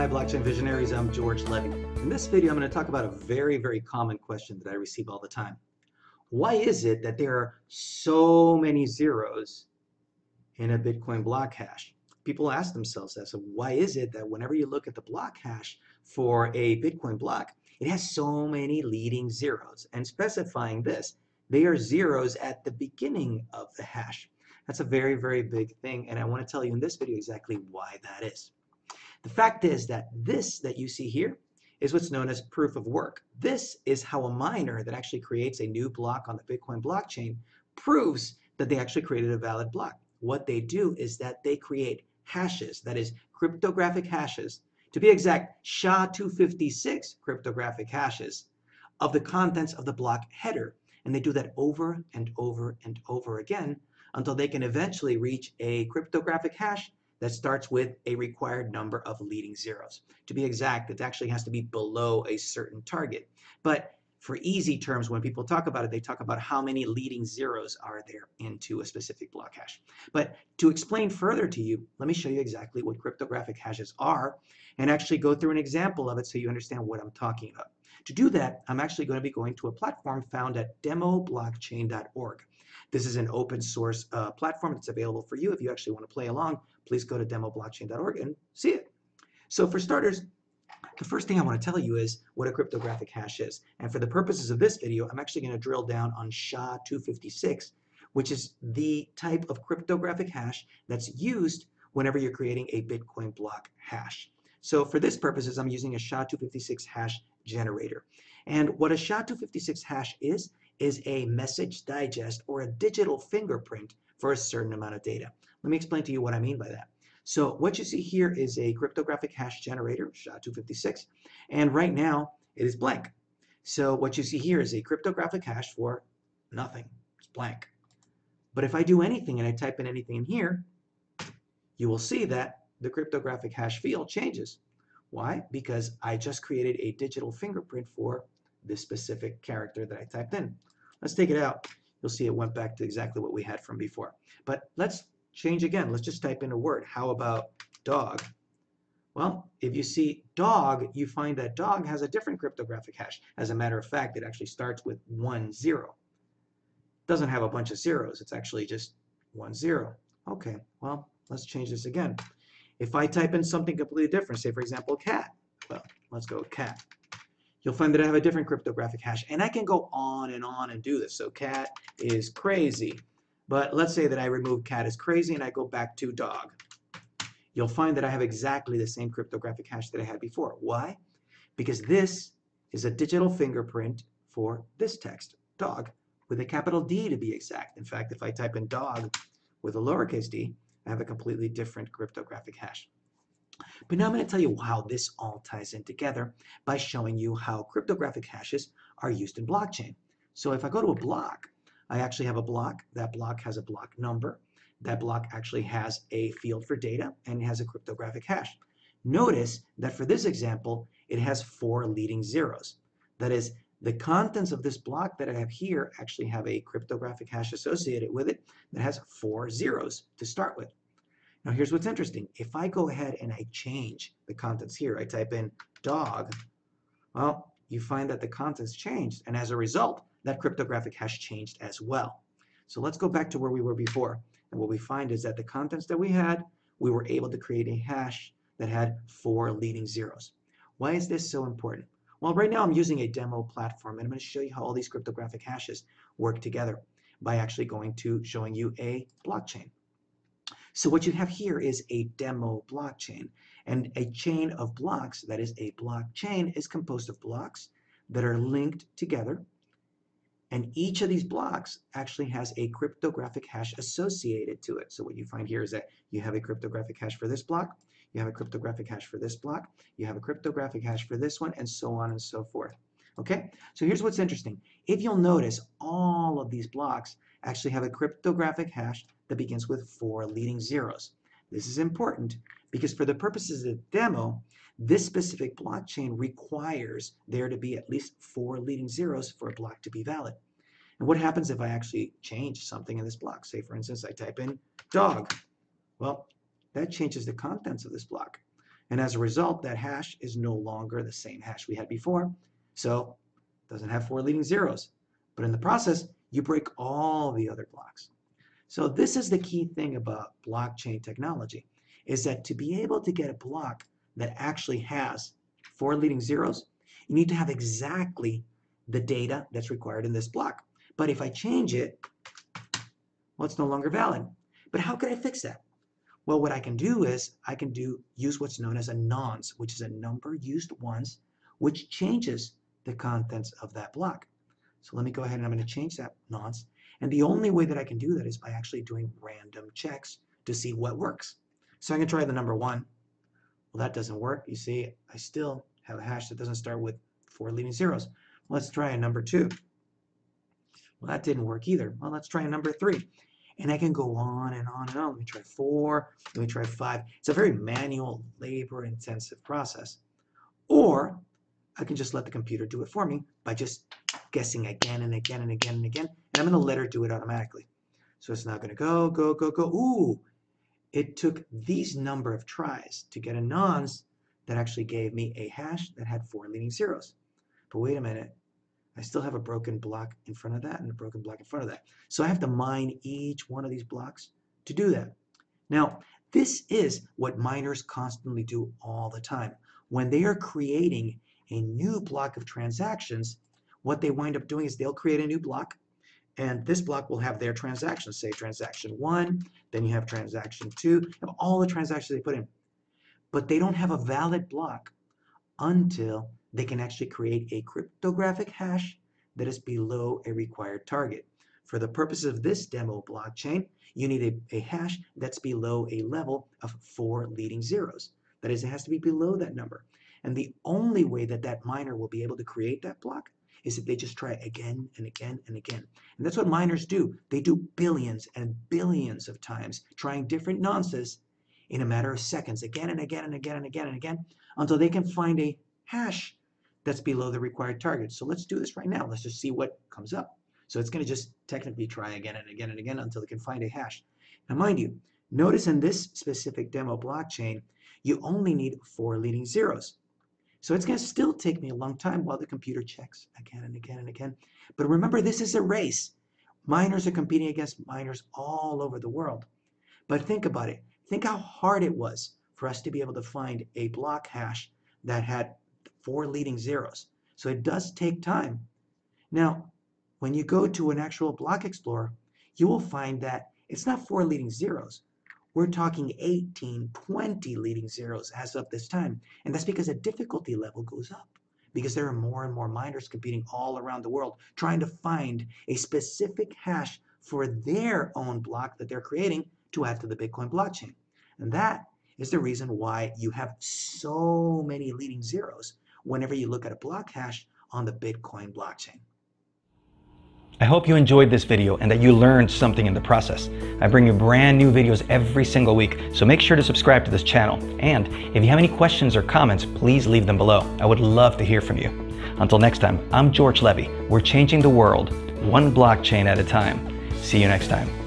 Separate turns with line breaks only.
Hi blockchain visionaries, I'm George Levy. In this video I'm going to talk about a very very common question that I receive all the time. Why is it that there are so many zeros in a Bitcoin block hash? People ask themselves that, so why is it that whenever you look at the block hash for a Bitcoin block, it has so many leading zeros? And specifying this, they are zeros at the beginning of the hash. That's a very, very big thing, and I want to tell you in this video exactly why that is. The fact is that this that you see here is what's known as proof of work. This is how a miner that actually creates a new block on the Bitcoin blockchain proves that they actually created a valid block. What they do is that they create hashes, that is cryptographic hashes, to be exact, SHA-256 cryptographic hashes of the contents of the block header. And they do that over and over and over again until they can eventually reach a cryptographic hash that starts with a required number of leading zeros. To be exact, it actually has to be below a certain target. But for easy terms, when people talk about it, they talk about how many leading zeros are there into a specific block hash. But to explain further to you, let me show you exactly what cryptographic hashes are and actually go through an example of it so you understand what I'm talking about. To do that, I'm actually going to be going to a platform found at demoblockchain.org. This is an open source uh, platform that's available for you. If you actually want to play along, please go to demoblockchain.org and see it. So for starters, the first thing I want to tell you is what a cryptographic hash is. And for the purposes of this video, I'm actually going to drill down on SHA-256, which is the type of cryptographic hash that's used whenever you're creating a Bitcoin block hash. So for this purposes, I'm using a SHA-256 hash generator. And what a SHA-256 hash is, is a message digest or a digital fingerprint for a certain amount of data. Let me explain to you what I mean by that. So what you see here is a cryptographic hash generator, uh, SHA-256, and right now it is blank. So what you see here is a cryptographic hash for nothing. It's blank. But if I do anything and I type in anything in here, you will see that the cryptographic hash field changes. Why? Because I just created a digital fingerprint for this specific character that I typed in. Let's take it out. You'll see it went back to exactly what we had from before. But let's change again. Let's just type in a word. How about dog? Well, if you see dog, you find that dog has a different cryptographic hash. As a matter of fact, it actually starts with one zero. It doesn't have a bunch of zeros. It's actually just one zero. Okay, well, let's change this again. If I type in something completely different, say for example cat, well, let's go cat. You'll find that I have a different cryptographic hash, and I can go on and on and do this. So cat is crazy, but let's say that I remove cat is crazy and I go back to dog. You'll find that I have exactly the same cryptographic hash that I had before. Why? Because this is a digital fingerprint for this text, dog, with a capital D to be exact. In fact, if I type in dog with a lowercase d, I have a completely different cryptographic hash. But now I'm going to tell you how this all ties in together by showing you how cryptographic hashes are used in blockchain. So if I go to a block, I actually have a block. That block has a block number. That block actually has a field for data and has a cryptographic hash. Notice that for this example, it has four leading zeros. That is, the contents of this block that I have here actually have a cryptographic hash associated with it that has four zeros to start with. Now here's what's interesting. If I go ahead and I change the contents here, I type in dog, well, you find that the contents changed. And as a result, that cryptographic hash changed as well. So let's go back to where we were before. And what we find is that the contents that we had, we were able to create a hash that had four leading zeros. Why is this so important? Well, right now I'm using a demo platform, and I'm going to show you how all these cryptographic hashes work together by actually going to showing you a blockchain. So what you have here is a demo blockchain. And a chain of blocks, that is a blockchain, is composed of blocks that are linked together. And each of these blocks actually has a cryptographic hash associated to it. So what you find here is that you have a cryptographic hash for this block, you have a cryptographic hash for this block, you have a cryptographic hash for this one, and so on and so forth. Okay, so here's what's interesting. If you'll notice, all of these blocks actually have a cryptographic hash that begins with four leading zeros. This is important because for the purposes of the demo, this specific blockchain requires there to be at least four leading zeros for a block to be valid. And what happens if I actually change something in this block? Say, for instance, I type in dog. Well, that changes the contents of this block. And as a result, that hash is no longer the same hash we had before. So it doesn't have four leading zeros. But in the process, you break all the other blocks. So this is the key thing about blockchain technology, is that to be able to get a block that actually has four leading zeros, you need to have exactly the data that's required in this block. But if I change it, well, it's no longer valid. But how can I fix that? Well, what I can do is I can do use what's known as a nonce, which is a number used once, which changes the contents of that block. So let me go ahead and I'm going to change that nonce. And the only way that I can do that is by actually doing random checks to see what works. So going to try the number one. Well, that doesn't work. You see, I still have a hash that doesn't start with four leading zeros. Let's try a number two. Well, that didn't work either. Well, let's try a number three. And I can go on and on and on. Let me try four. Let me try five. It's a very manual, labor-intensive process. Or I can just let the computer do it for me by just guessing again and again and again and again. And I'm going to let her do it automatically. So it's now going to go, go, go, go. Ooh, it took these number of tries to get a nonce that actually gave me a hash that had four leading zeros. But wait a minute, I still have a broken block in front of that and a broken block in front of that. So I have to mine each one of these blocks to do that. Now, this is what miners constantly do all the time. When they are creating a new block of transactions, what they wind up doing is they'll create a new block and this block will have their transactions, say transaction one, then you have transaction two, you have all the transactions they put in. But they don't have a valid block until they can actually create a cryptographic hash that is below a required target. For the purposes of this demo blockchain, you need a, a hash that's below a level of four leading zeros. That is, it has to be below that number. And the only way that that miner will be able to create that block is if they just try again and again and again. And that's what miners do. They do billions and billions of times trying different nonces in a matter of seconds, again and again and again and again and again, until they can find a hash that's below the required target. So let's do this right now. Let's just see what comes up. So it's going to just technically try again and again and again until it can find a hash. Now mind you, notice in this specific demo blockchain, you only need four leading zeros. So it's going to still take me a long time while the computer checks again and again and again. But remember, this is a race. Miners are competing against miners all over the world. But think about it. Think how hard it was for us to be able to find a block hash that had four leading zeros. So it does take time. Now, when you go to an actual block explorer, you will find that it's not four leading zeros. We're talking 18, 20 leading zeros as of this time. And that's because the difficulty level goes up because there are more and more miners competing all around the world trying to find a specific hash for their own block that they're creating to add to the Bitcoin blockchain. And that is the reason why you have so many leading zeros whenever you look at a block hash on the Bitcoin blockchain.
I hope you enjoyed this video and that you learned something in the process. I bring you brand new videos every single week, so make sure to subscribe to this channel. And if you have any questions or comments, please leave them below. I would love to hear from you. Until next time, I'm George Levy. We're changing the world, one blockchain at a time. See you next time.